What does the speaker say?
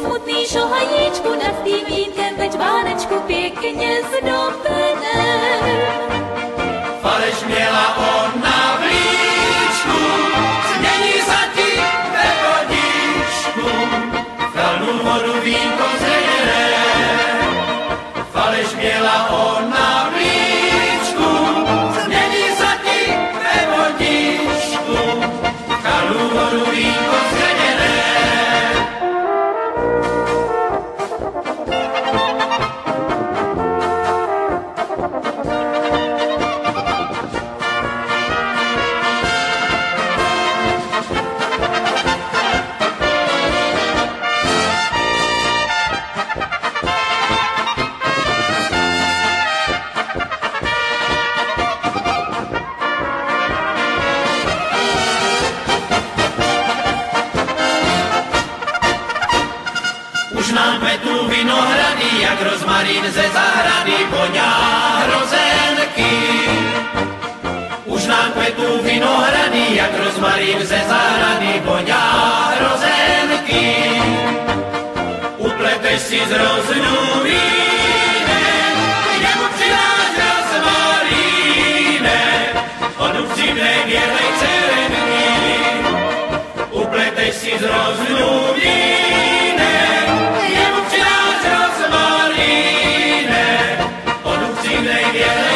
smutný, šahajíčku, na tý vínkem veď vánečku pěkně zdobene. Faleš měla ona už nám kvetu vinohrady, jak rozmarín ze zahrady poňá hrozenky. Už nám petu vinohrady, jak rozmarín ze zahrady poňá hrozenky. Upleteš si z roznů vínem, kde mu přidáš rozmarínem, on upřímné bělej cerenky. Upleteš si z roznů vínem, Yeah.